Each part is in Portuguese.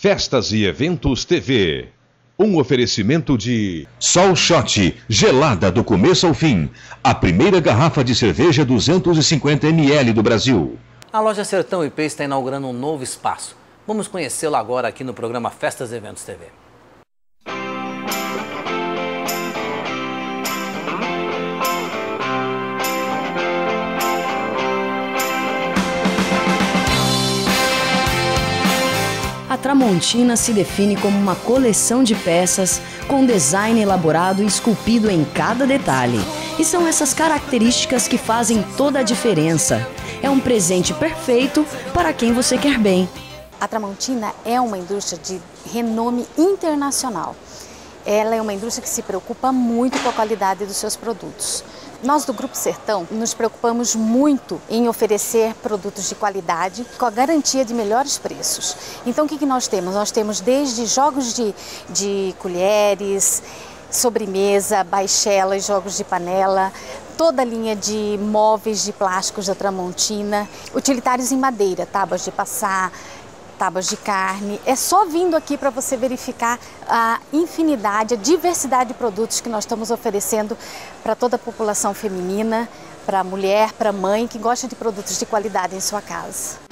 Festas e Eventos TV. Um oferecimento de Sol Shot, gelada do começo ao fim. A primeira garrafa de cerveja 250 ml do Brasil. A loja Sertão IP está inaugurando um novo espaço. Vamos conhecê-lo agora aqui no programa Festas e Eventos TV. Tramontina se define como uma coleção de peças com design elaborado e esculpido em cada detalhe. E são essas características que fazem toda a diferença. É um presente perfeito para quem você quer bem. A Tramontina é uma indústria de renome internacional. Ela é uma indústria que se preocupa muito com a qualidade dos seus produtos. Nós do Grupo Sertão nos preocupamos muito em oferecer produtos de qualidade com a garantia de melhores preços. Então o que, que nós temos? Nós temos desde jogos de, de colheres, sobremesa, baixelas, jogos de panela, toda a linha de móveis de plásticos da Tramontina, utilitários em madeira, tábuas de passar, tábuas de carne. É só vindo aqui para você verificar a infinidade, a diversidade de produtos que nós estamos oferecendo para toda a população feminina, para mulher, para mãe que gosta de produtos de qualidade em sua casa.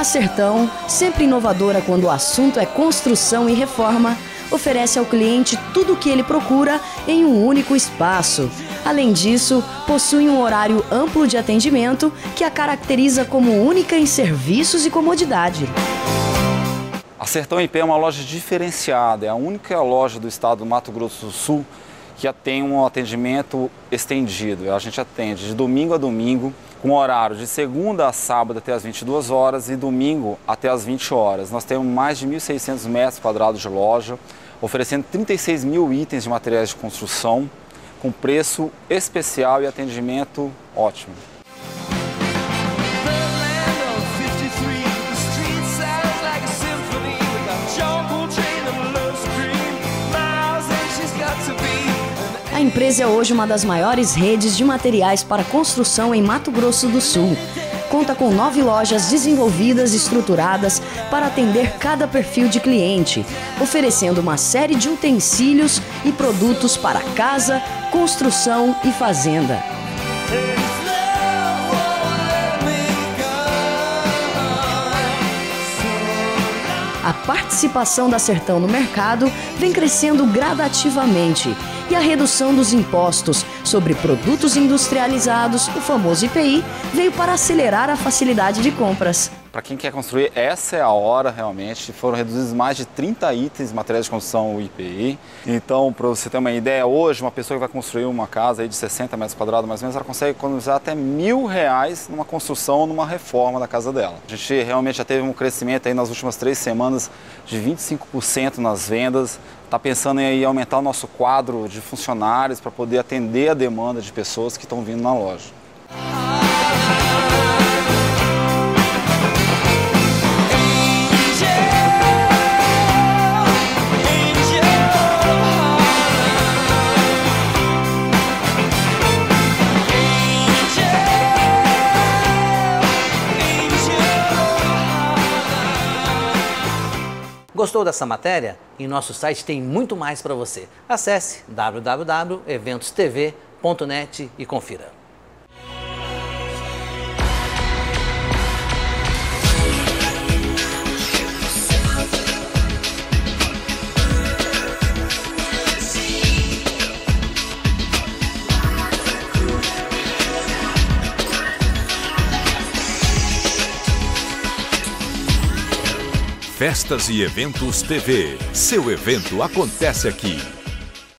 A Sertão, sempre inovadora quando o assunto é construção e reforma, oferece ao cliente tudo o que ele procura em um único espaço. Além disso, possui um horário amplo de atendimento que a caracteriza como única em serviços e comodidade. A Sertão IP é uma loja diferenciada, é a única loja do estado do Mato Grosso do Sul que tem um atendimento estendido. A gente atende de domingo a domingo, com horário de segunda a sábado até as 22 horas e domingo até as 20 horas. Nós temos mais de 1.600 metros quadrados de loja, oferecendo 36 mil itens de materiais de construção, com preço especial e atendimento ótimo. A empresa é hoje uma das maiores redes de materiais para construção em Mato Grosso do Sul. Conta com nove lojas desenvolvidas e estruturadas para atender cada perfil de cliente, oferecendo uma série de utensílios e produtos para casa, construção e fazenda. A participação da Sertão no mercado vem crescendo gradativamente e a redução dos impostos sobre produtos industrializados, o famoso IPI, veio para acelerar a facilidade de compras. Para quem quer construir, essa é a hora realmente. Foram reduzidos mais de 30 itens materiais de construção IPI. Então, para você ter uma ideia, hoje uma pessoa que vai construir uma casa de 60 metros quadrados, mais ou menos, ela consegue economizar até mil reais numa construção numa reforma da casa dela. A gente realmente já teve um crescimento aí nas últimas três semanas de 25% nas vendas. Está pensando em aumentar o nosso quadro de funcionários para poder atender a demanda de pessoas que estão vindo na loja. Gostou dessa matéria? Em nosso site tem muito mais para você. Acesse www.eventostv.net e confira. Festas e Eventos TV. Seu evento acontece aqui.